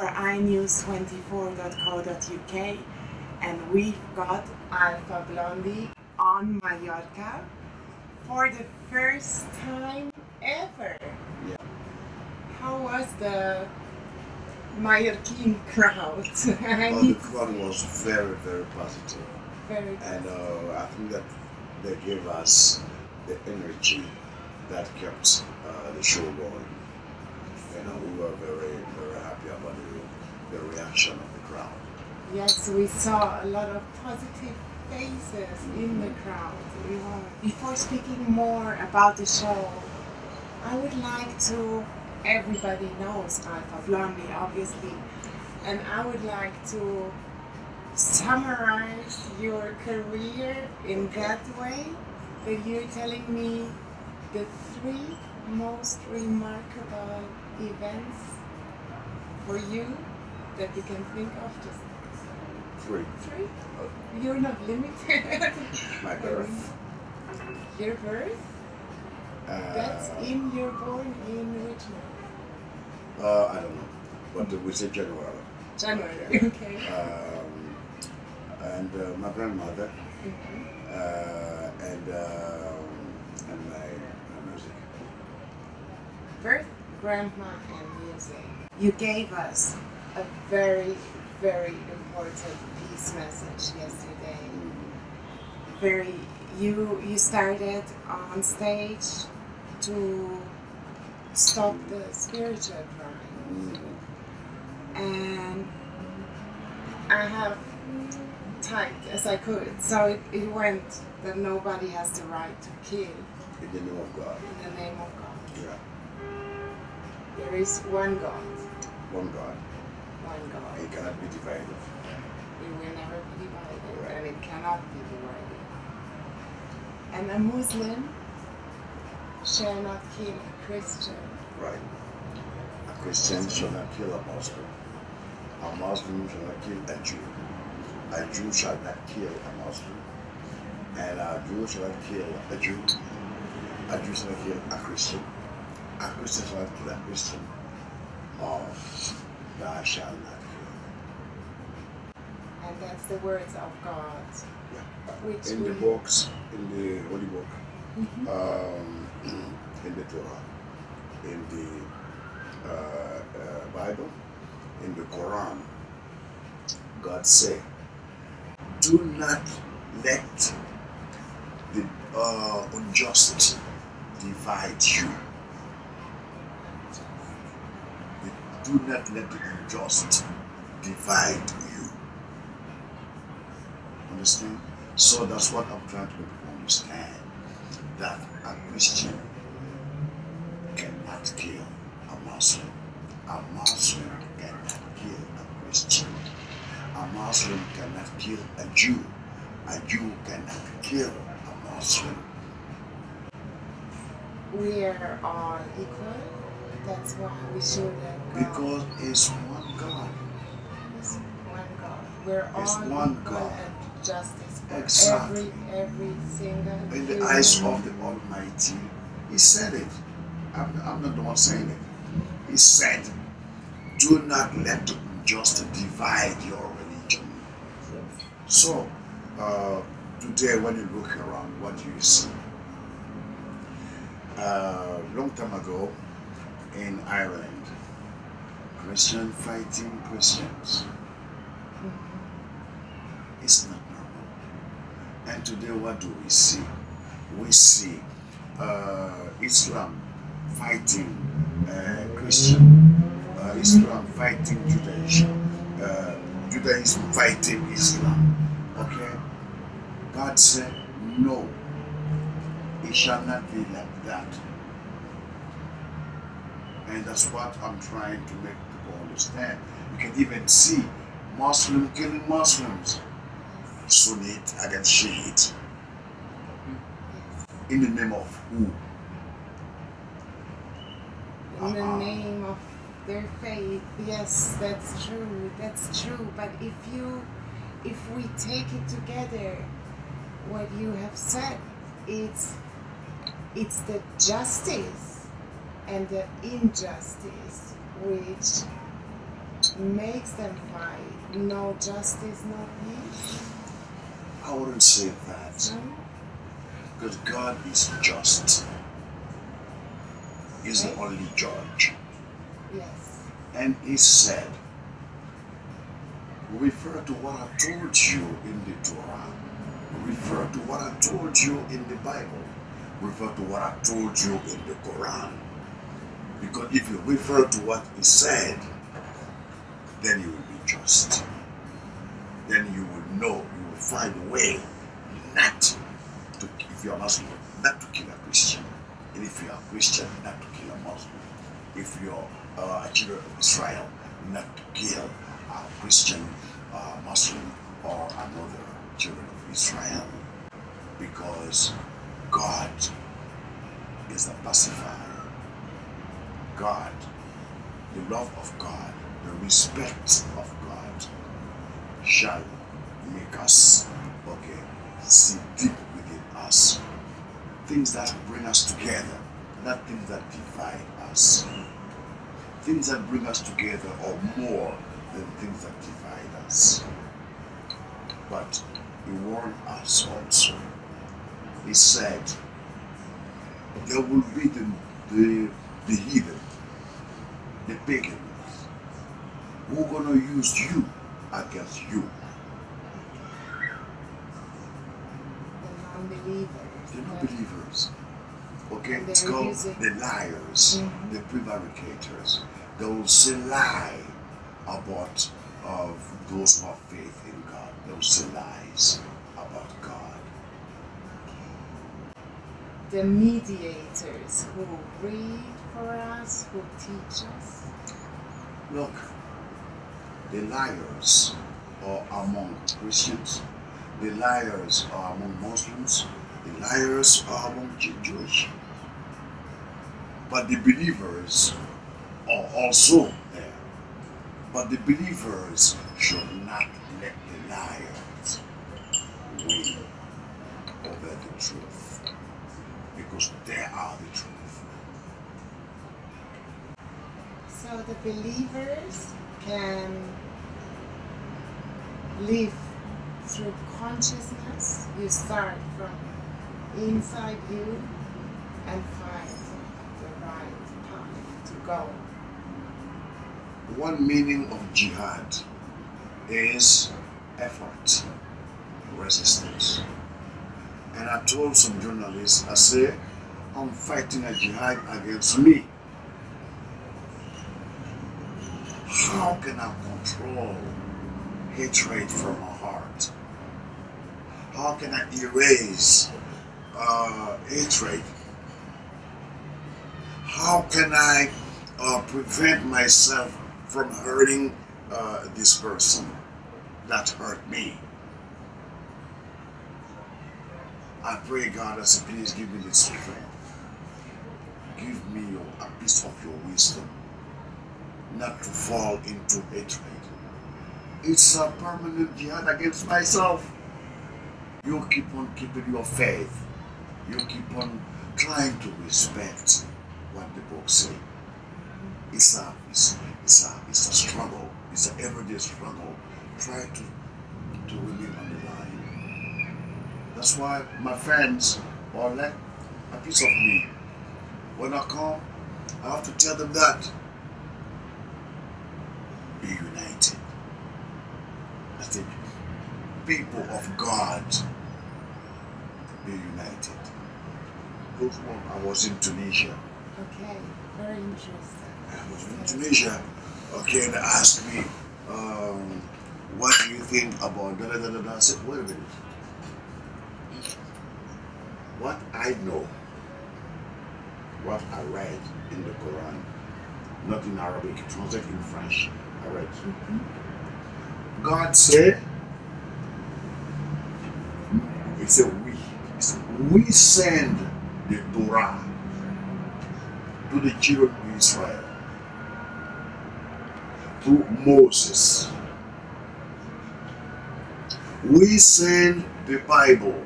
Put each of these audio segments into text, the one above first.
for inews24.co.uk and we've got Alpha Blondy on Mallorca for the first time ever. Yeah. How was the Mallorquin crowd? Well, the crowd was very, very positive. very And uh, I think that they gave us the energy that kept uh, the show going. You know, we were very, very happy about the, the reaction of the crowd. Yes, we saw a lot of positive faces in the crowd. Before speaking more about the show, I would like to, everybody knows Alpha Blondy, obviously, and I would like to summarize your career in that way that you're telling me the three most remarkable events for you that you can think of just Three, Three? You're not limited. my birth. Your birth? Uh, That's in you're born in Richmond. Uh, I don't know, but we say January. January. Okay. Um, and uh, my grandmother Mhm. uh, and um, and my, my music. Birth, grandma, and music. You gave us a very, very important peace message yesterday. Very, you you started on stage to stop the spiritual crime. and I have typed as I could. So it, it went that nobody has the right to kill In the name of God. in the name of God. Yeah. There is one God, One God. One God. It cannot be divided. It will never be divided, Right. and it cannot be divided. And a Muslim shall not kill a Christian. Right. A Christian shall not kill a Muslim. A Muslim shall not kill a Jew. A Jew shall not kill a Muslim. And a Jew shall not kill a Jew. A Jew shall not kill a Christian. A Christian shall not kill a Christian. Or thou shalt not kill. And that's the words of God. Yeah. Which In the books, in the holy book, Mhm. um, in the Torah, in the uh, uh, Bible, in the Quran, God said, "Do not let the uh, unjust divide you. Do not let the unjust divide you." Understand? So that's what I'm trying to make people understand that a Christian cannot kill a Muslim. A Muslim cannot kill a Christian. A Muslim cannot kill a Jew. A Jew cannot kill a Muslim. we are all equal. That's why we should have God. Because it's one God. It's one God. We're It's all one God. and justice for Exactly. every every single. In the eyes of the Almighty, He said it. I'm, I'm not the one saying it. He said, Do not let the unjust divide your religion. So, uh, today when you look around, what do you see? Uh, long time ago in Ireland, Christian fighting Christians. It's not normal. And today, what do we see? We see uh, Islam fighting uh, Christian, uh, Islam fighting Judaism, uh, Judaism fighting Islam. Okay? God said, no, it shall not be like that. And that's what I'm trying to make people understand. You can even see Muslim killing Muslims, Sunni against Shiite. In the name of who? In the Uh-uh. name of their faith, yes, that's true. That's true. But if you, if we take it together, what you have said, it's, it's the justice and the injustice which makes them fight. No justice, no peace. I wouldn't say that. No? Because God is just. He's the only judge. Yes. And he said, refer to what I told you in the Torah. Refer to what I told you in the Bible. Refer to what I told you in the Quran. Because if you refer to what he said, then you will be just. Then you will know, you will find a way not to, if you are Muslim, not to kill a Christian. And if you are Christian, not to kill a Muslim. If you're uh, a children of Israel, not to kill a Christian, uh, Muslim, or another children of Israel. Because God is a pacifier. God, the love of God, the respect of God shall make us, okay, see deep within us. Things that bring us together, not things that divide us. Things that bring us together are more than things that divide us. But he warned us also. He said, there will be the, the, the heathen, the pagans, who are going to use you against you. Non-believers. They're not believers. Okay? It's called using- the liars, Mhm. the prevaricators. They will say lie about of those who have faith in God. They will say lies about God. The mediators who read for us, who teach us. Look, the liars are among Christians, the liars are among Muslims, the liars are among Jew- Jewish. But the believers are also there. But the believers should not let the liars win over the truth. Because they are the truth. So the believers can live through consciousness. You start from inside you and find the right path to go. One meaning of jihad is effort, resistance. And I told some journalists, I say, I'm fighting a jihad against me. How can I control hatred from my heart? How can I erase uh, hatred? How can I uh, prevent myself from hurting uh, this person that hurt me? I pray God, I say, please give me the strength. Give me your, a piece of your wisdom, not to fall into hatred. It's a permanent jihad against myself. You keep on keeping your faith. You keep on trying to respect what the book says. It's a, it's, it's a, it's a struggle. It's an everyday struggle. Try to, to remain on the line. That's why my friends are like a piece of me. When I come, I have to tell them that. United. I think people of God be united. Those one I was in Tunisia. Okay, very interesting. I was in Tunisia. Okay, and they asked me, um, what do you think about da da da da da? I said, wait a minute. What I know, what I read in the Quran, not in Arabic, translated in French, I read. Mm-hmm. God said, He said, we. He said, we send the Torah to the children of Israel through Moses. We send the Bible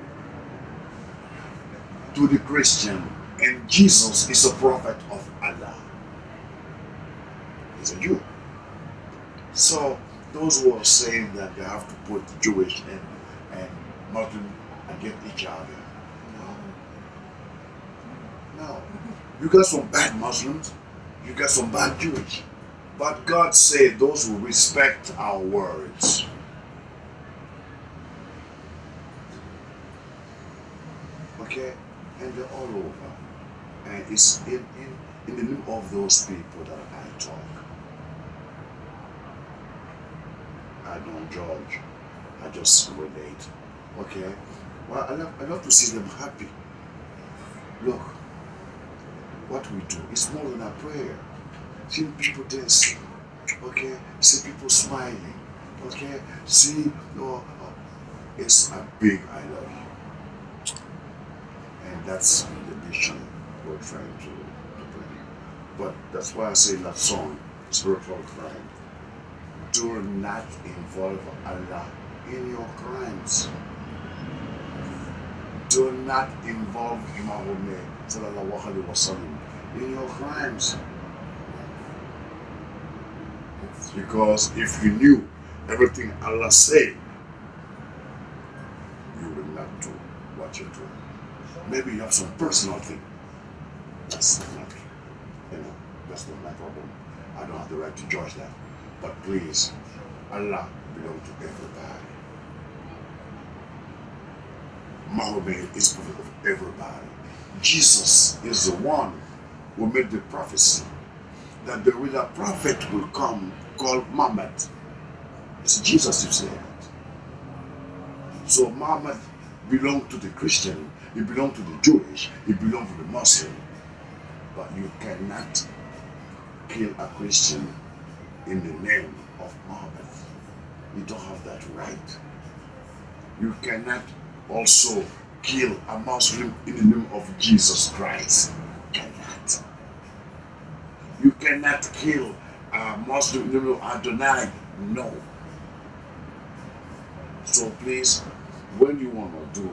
to the Christian, and Jesus is a prophet of Allah. He's a Jew. So those who are saying that they have to put Jewish and, and Muslim against each other. No. No. You got some bad Muslims, you got some bad Jewish. But God said those who respect our words. Okay? And they're all over. And it's in, in, in the name of those people that I talk. I don't judge. I just relate. Okay? Well, I love, I love to see them happy. Look, what we do is more than a prayer. See people dancing. Okay? See people smiling. Okay? See, oh, oh, it's a big I love you. And that's the mission we're trying to, to bring. But that's why I say that song, Spiritual Crime, do not involve Allah in your crimes. Do not involve Imam sallallahu in your crimes. Because if you knew everything Allah said, you would not do what you're doing. Maybe you have some personal thing. That's not, you know, that's not my problem. I don't have the right to judge that. But please, Allah belongs to everybody. Muhammad is prophet of everybody. Jesus is the one who made the prophecy that there the real prophet will come called Muhammad. It's Jesus who said it. So Muhammad belonged to the Christian, he belonged to the Jewish, he belonged to the Muslim. But you cannot kill a Christian in the name of Muhammad. You don't have that right. You cannot also kill a Muslim in the name of Jesus Christ. You cannot. You cannot kill a Muslim in the name of Adonai. No. So please, when you want to do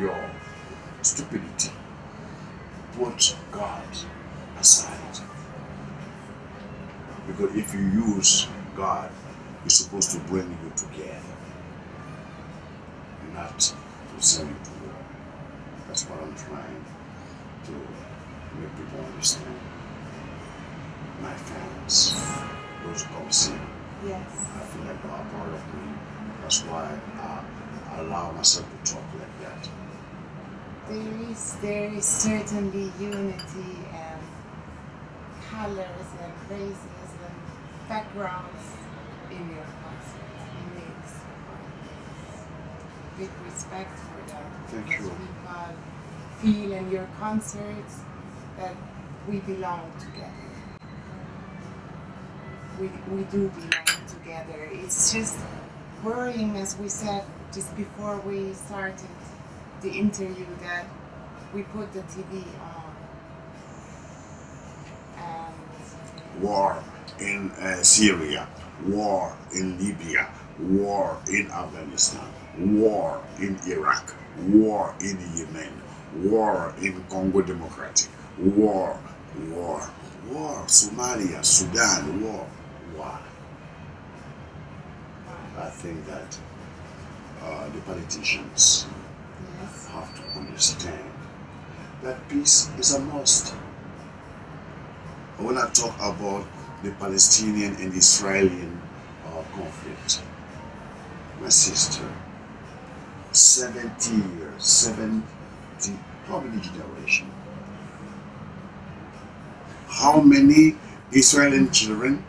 your stupidity, put God aside. Because if you use God, He's supposed to bring you together, not to send you to war. That's what I'm trying to make people understand. My fans, those who come see, Yes. I feel like they are part of me. That's why I, I allow myself to talk like that. There is there is certainly unity and colors and races backgrounds in your concert. Makes big respect for that. Thank you. People feel in your concerts that we belong together. We, we do belong together. It's just worrying, as we said just before we started the interview, that we put the TV on. And war in uh, Syria, war in Libya, war in Afghanistan, war in Iraq, war in Yemen, war in Congo Democratic, war, war, war, Somalia, Sudan, war. Why? I think that uh, the politicians yes, have to understand that peace is a must. When I talk about Palestinian and Israeli uh, conflict, my sister, 70 years, 70, how many generations? How many Israeli children,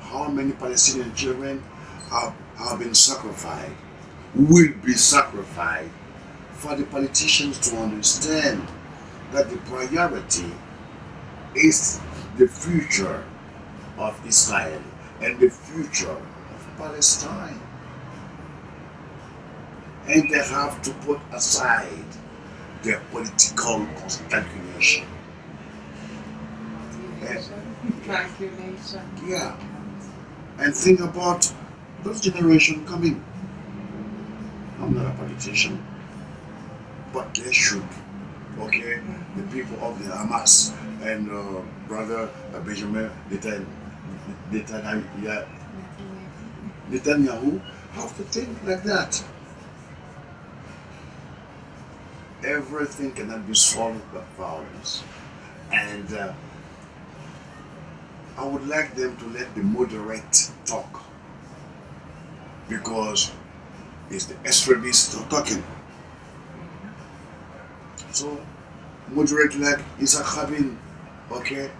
how many Palestinian children have, have been sacrificed, will be sacrificed for the politicians to understand that the priority is the future of Israel and the future of Palestine. And they have to put aside their political calculation. motivation, calculation. Yeah. And think about those generation coming. I'm not a politician, but they should. Okay, the people of the Hamas and uh, brother Benjamin Netan- Netanyahu, Netanyahu have to think like that. Everything cannot be solved by violence. And uh, I would like them to let the moderate talk because it's the extremists talking. So, moderate like Isaac Rabin, okay,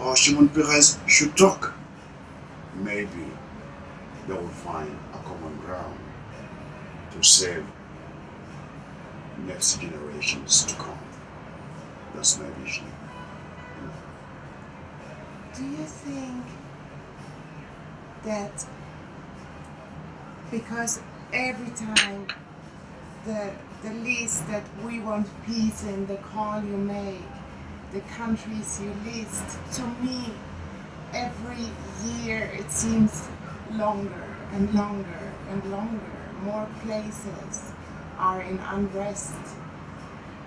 or Shimon Peres should talk. Maybe they will find a common ground to save next generations to come. That's my vision. Do you think that because every time the the list that we want peace in the call you make, the countries you list, to me every year it seems longer and longer and longer. More places are in unrest.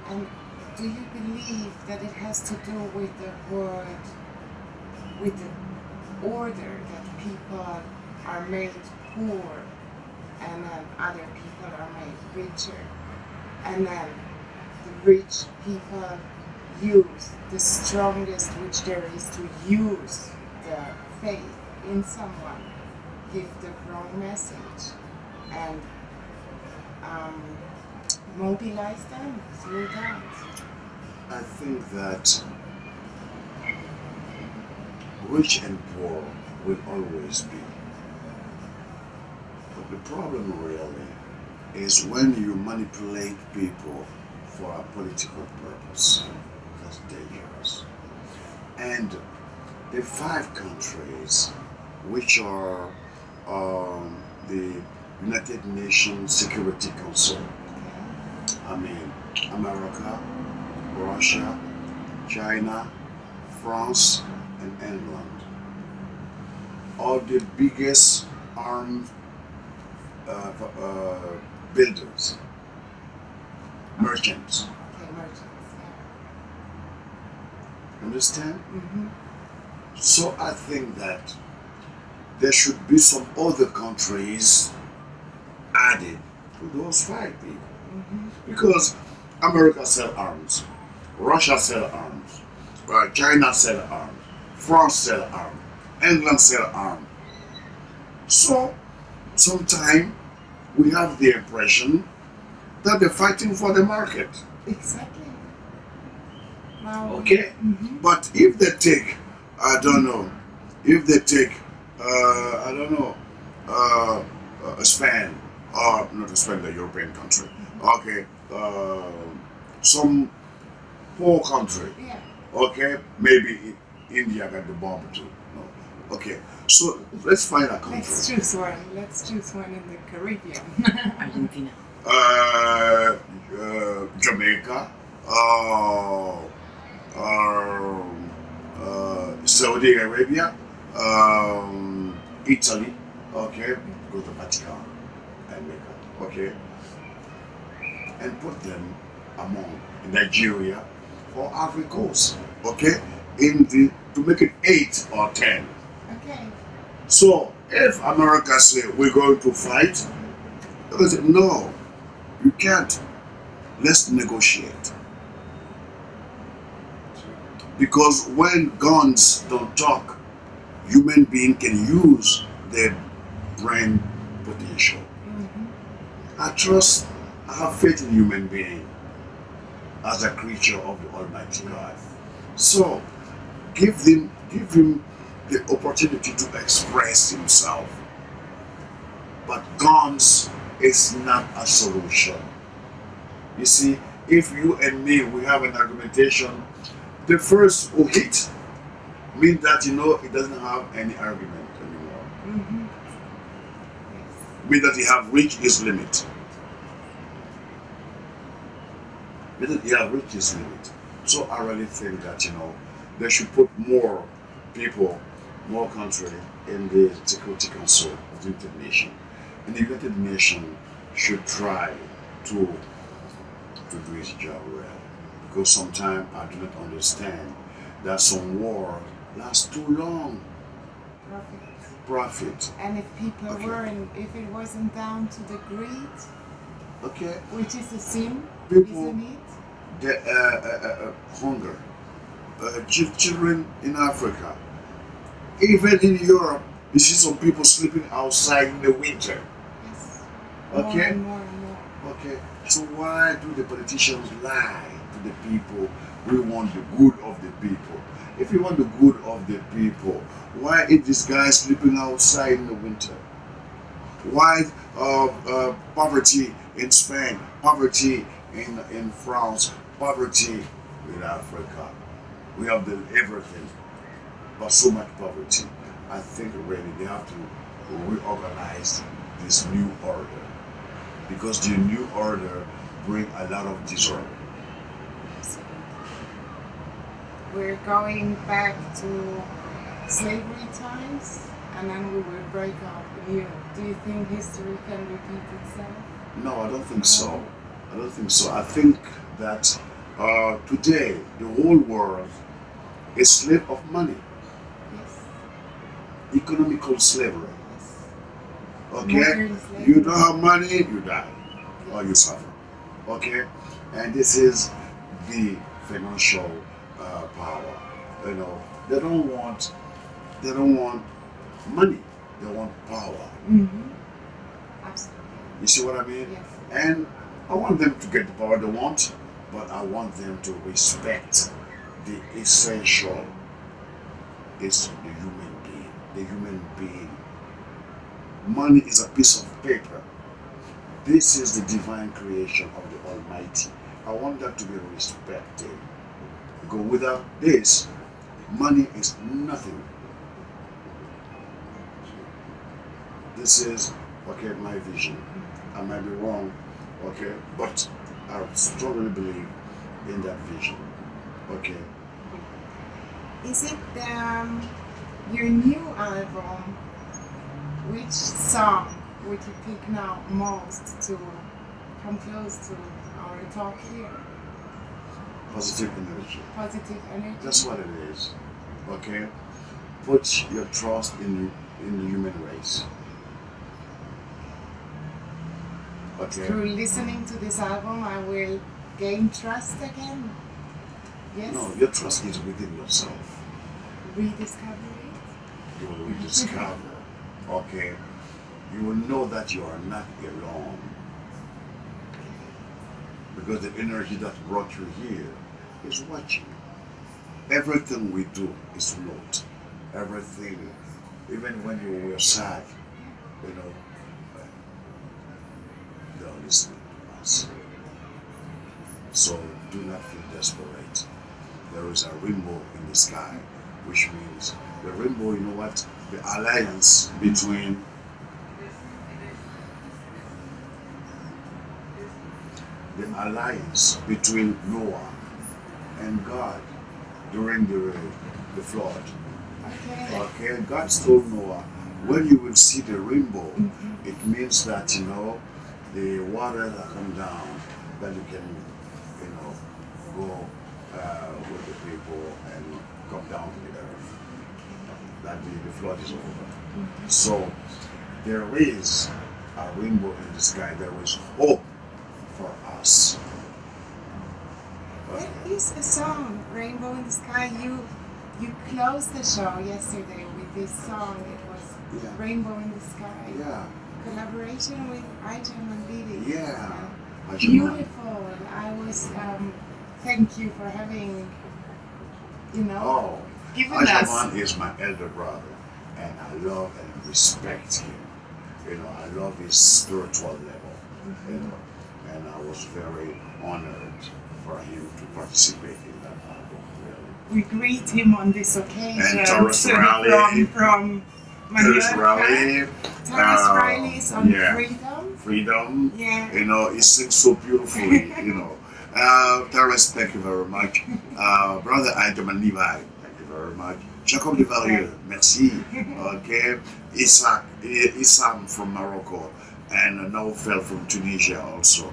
And do you believe that it has to do with the word, with the order that people are made poor and then other people are made richer? And then the rich people use the strongest which there is to use the faith in someone, give the wrong message, and um, mobilize them through that. I think that rich and poor will always be. But the problem really is when you manipulate people for a political purpose. Dangerous. And the five countries which are um, the United Nations Security Council, I mean, America, Russia, China, France, and England are the biggest armed uh, uh, builders, merchants. Understand? Mm-hmm. So I think that there should be some other countries added to those five people. Mm-hmm. Because America sell arms, Russia sell arms, uh, China sell arms, France sell arms, England sell arms. So sometimes we have the impression that they're fighting for the market. Exactly. Now, Okay? Mhm. But if they take, I don't know, if they take, uh, I don't know, uh, uh, Spain, or not a Spain, the European country, okay, uh, some poor country, Yeah. okay, maybe India got the bomb too. No. Okay, so let's find a country. Let's choose one. Let's choose one in the Caribbean. Argentina. Uh, uh, Jamaica, uh, um, uh, Saudi Arabia, um, Italy, okay, go to Vatican and Mecca, okay, and put them among Nigeria or Coast, okay, in the to make it eight or ten. okay. So if America say we're going to fight, they say no, you can't. Let's negotiate. Because when guns don't talk, human being can use their brain potential. Mm-hmm. I trust, I have faith in human being as a creature of the Almighty God. So give them give him the opportunity to express himself. But guns is not a solution. You see, if you and me we have an argumentation, the first who hit means that you know it doesn't have any argument anymore. Mm-hmm. Means that he have reached his limit. Means that he have reached his limit. So I really think that you know they should put more people, more country in the Security Council of the United Nations. And the United Nations should try to to do its job well. Because sometimes I do not understand that some war lasts too long. Profit. profit. And if people Okay. weren't, if it wasn't down to the greed, Okay, which is a sin, People- isn't it? the uh, uh, uh, hunger. Uh, children in Africa, even in Europe, you see some people sleeping outside in the winter. Yes. More Okay. and more and more. Okay, so why do the politicians lie the people? We want the good of the people. If you want the good of the people, why is this guy sleeping outside in the winter? Why uh, uh, poverty in Spain, poverty in, in France, poverty in Africa? We have the everything, but so much poverty. I think really they have to reorganize this new order because the new order bring a lot of disorder. We're going back to slavery times, and then we will break up new. Do you think history can repeat itself? No, I don't think so. I don't think so. I think that uh, today the whole world is slave of money, Yes. economical slavery. Yes. Okay, slavery. you don't have money, you die or you suffer. Okay, and this is the financial uh, power. You know, they don't want, they don't want money. They want power. Mm-hmm. Absolutely. You see what I mean? Yes. And I want them to get the power they want, but I want them to respect the essential is the human being. The human being. Money is a piece of paper. This is the divine creation of the Almighty. I want that to be respected. Because without this, money is nothing. This is okay my vision. I might be wrong, okay, but I strongly believe in that vision. Okay. Is it um, your new album? Which song would you pick now most to come close to our talk here? Positive energy. Positive energy. That's what it is. Okay? Put your trust in in the human race. Okay? Through listening to this album, I will gain trust again. Yes. No, your trust is within yourself. Rediscover it. You will rediscover. Okay? You will know that you are not alone. Because the energy that brought you here is watching. Everything we do is note. Everything, even when you were sad, you know, they're listening to us. So do not feel desperate. There is a rainbow in the sky, which means the rainbow, you know what? The alliance between the alliance between Noah and God during the, the flood. Okay. God told Noah, when you will see the rainbow, it means that you know the water that come down, that you can, you know, go uh, with the people and come down to the earth. That the, the flood is over. So there is a rainbow in the sky. There is hope for us. The song "Rainbow in the Sky"? You you closed the show yesterday with this song. It was Yeah. "Rainbow in the Sky." Yeah, Collaboration with Ijahman Levi. yeah. Uh, Ajahn. Beautiful. I was. Um, thank you for having. You know, Oh, given us. Is my elder brother, and I love and respect him. You know, I love his spiritual level. You know, and I was very honored for him to participate in that album. Really. We greet him on this occasion. And Tarrus so. From from Mallorca. Riley, Tarrus uh, Riley is on yeah. Freedom. Freedom. Yeah. You know, he sings so beautifully. you know, uh, Tarrus, thank you very much. Uh, brother Ijahman Levi, thank you very much. Jacob Desvarieux, merci. Okay, Isaac, I- Issam from Morocco, and Naufel from Tunisia also.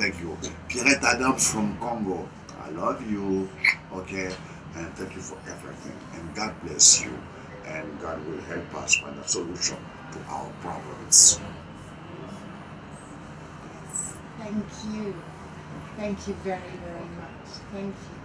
Thank you. Pierrette Adams from Congo, I love you. Okay, and thank you for everything. And God bless you. and God will help us find a solution to our problems. Thank you. Thank you very, very much. Thank you.